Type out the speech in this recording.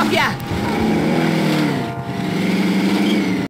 off, yeah.